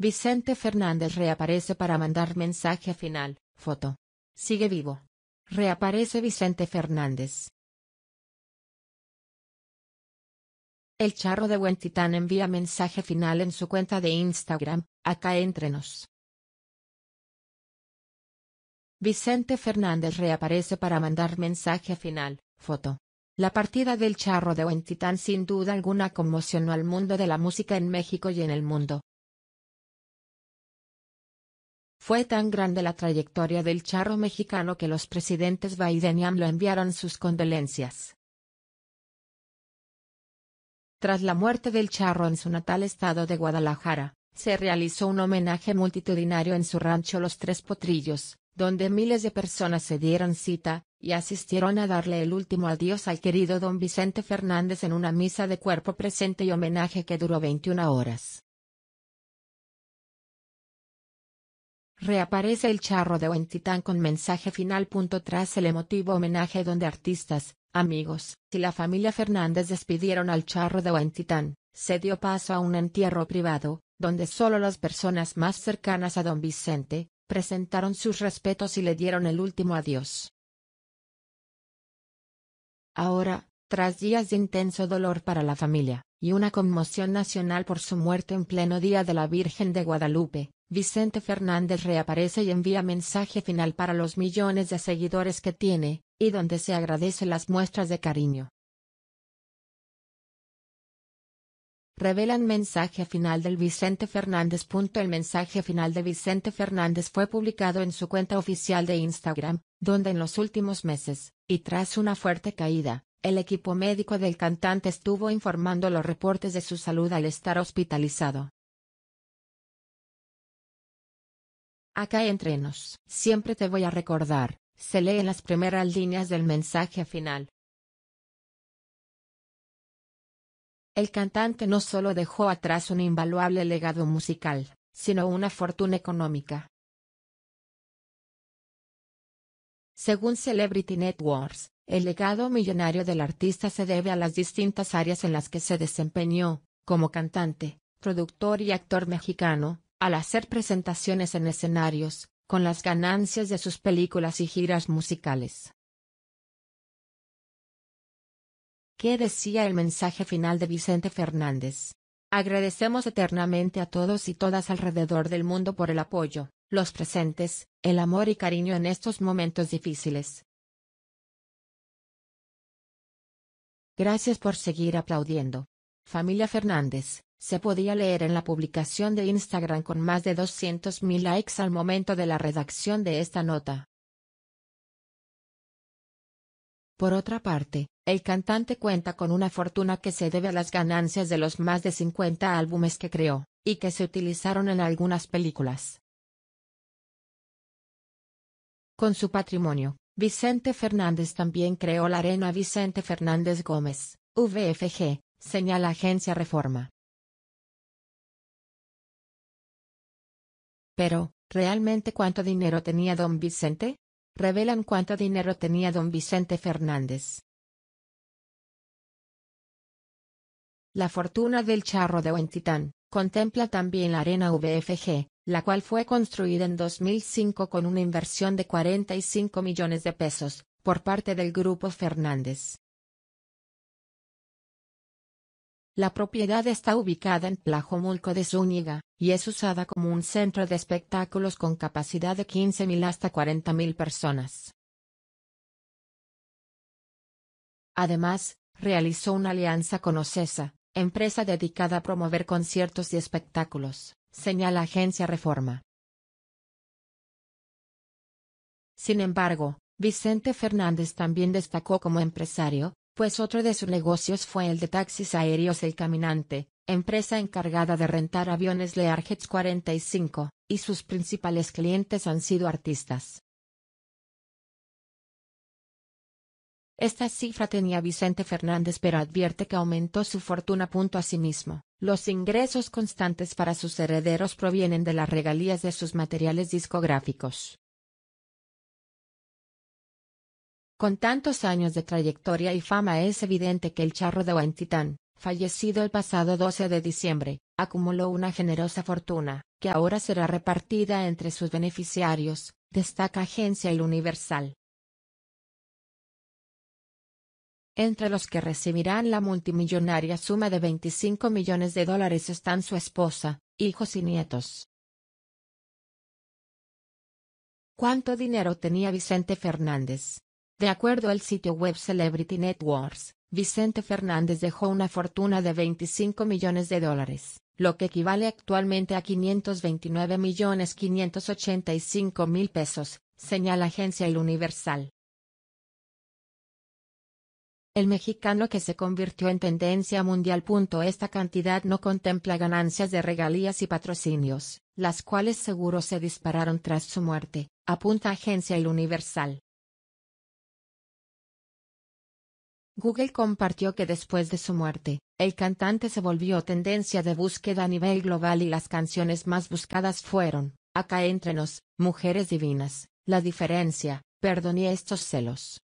Vicente Fernández reaparece para mandar mensaje final, foto. Sigue vivo. Reaparece Vicente Fernández. El charro de Huentitán envía mensaje final en su cuenta de Instagram, acá entrenos. Vicente Fernández reaparece para mandar mensaje final, foto. La partida del charro de Huentitán sin duda alguna conmocionó al mundo de la música en México y en el mundo. Fue tan grande la trayectoria del charro mexicano que los presidentes Biden y enviaron sus condolencias. Tras la muerte del charro en su natal estado de Guadalajara, se realizó un homenaje multitudinario en su rancho Los Tres Potrillos, donde miles de personas se dieron cita, y asistieron a darle el último adiós al querido don Vicente Fernández en una misa de cuerpo presente y homenaje que duró 21 horas. Reaparece el charro de Huentitán con mensaje final. Tras el emotivo homenaje donde artistas, amigos y la familia Fernández despidieron al charro de Huentitán, se dio paso a un entierro privado, donde solo las personas más cercanas a don Vicente, presentaron sus respetos y le dieron el último adiós. Ahora, tras días de intenso dolor para la familia, y una conmoción nacional por su muerte en pleno día de la Virgen de Guadalupe, Vicente Fernández reaparece y envía mensaje final para los millones de seguidores que tiene, y donde se agradece las muestras de cariño. Revelan mensaje final del Vicente Fernández. El mensaje final de Vicente Fernández fue publicado en su cuenta oficial de Instagram, donde en los últimos meses, y tras una fuerte caída, el equipo médico del cantante estuvo informando los reportes de su salud al estar hospitalizado. Acá entrenos. Siempre te voy a recordar, se lee en las primeras líneas del mensaje final. El cantante no solo dejó atrás un invaluable legado musical, sino una fortuna económica. Según Celebrity Networks, el legado millonario del artista se debe a las distintas áreas en las que se desempeñó, como cantante, productor y actor mexicano, al hacer presentaciones en escenarios, con las ganancias de sus películas y giras musicales. ¿Qué decía el mensaje final de Vicente Fernández? Agradecemos eternamente a todos y todas alrededor del mundo por el apoyo, los presentes, el amor y cariño en estos momentos difíciles. Gracias por seguir aplaudiendo. Familia Fernández. Se podía leer en la publicación de Instagram con más de 200.000 likes al momento de la redacción de esta nota. Por otra parte, el cantante cuenta con una fortuna que se debe a las ganancias de los más de 50 álbumes que creó, y que se utilizaron en algunas películas. Con su patrimonio, Vicente Fernández también creó la Arena Vicente Fernández Gómez, VFG, señala Agencia Reforma. Pero, ¿realmente cuánto dinero tenía don Vicente? Revelan cuánto dinero tenía don Vicente Fernández. La fortuna del charro de Huentitán, contempla también la arena VFG, la cual fue construida en 2005 con una inversión de 45 millones de pesos, por parte del Grupo Fernández. La propiedad está ubicada en Tlajomulco de Zúñiga, y es usada como un centro de espectáculos con capacidad de 15.000 hasta 40.000 personas. Además, realizó una alianza con Ocesa, empresa dedicada a promover conciertos y espectáculos, señala Agencia Reforma. Sin embargo, Vicente Fernández también destacó como empresario, pues otro de sus negocios fue el de taxis aéreos El Caminante, empresa encargada de rentar aviones Learjets 45, y sus principales clientes han sido artistas. Esta cifra tenía Vicente Fernández pero advierte que aumentó su fortuna. Asimismo, los ingresos constantes para sus herederos provienen de las regalías de sus materiales discográficos. Con tantos años de trayectoria y fama es evidente que el charro de Huentitán, fallecido el pasado 12 de diciembre, acumuló una generosa fortuna, que ahora será repartida entre sus beneficiarios, destaca Agencia El Universal. Entre los que recibirán la multimillonaria suma de 25 millones de dólares están su esposa, hijos y nietos. ¿Cuánto dinero tenía Vicente Fernández? De acuerdo al sitio web Celebrity Networks, Vicente Fernández dejó una fortuna de 25 millones de dólares, lo que equivale actualmente a 529 millones 585 mil pesos, señala Agencia El Universal. El mexicano que se convirtió en tendencia mundial. Esta cantidad no contempla ganancias de regalías y patrocinios, las cuales seguro se dispararon tras su muerte, apunta Agencia El Universal. Google compartió que después de su muerte, el cantante se volvió tendencia de búsqueda a nivel global y las canciones más buscadas fueron, Acá entre nos, Mujeres Divinas, La Diferencia, Perdón y estos celos.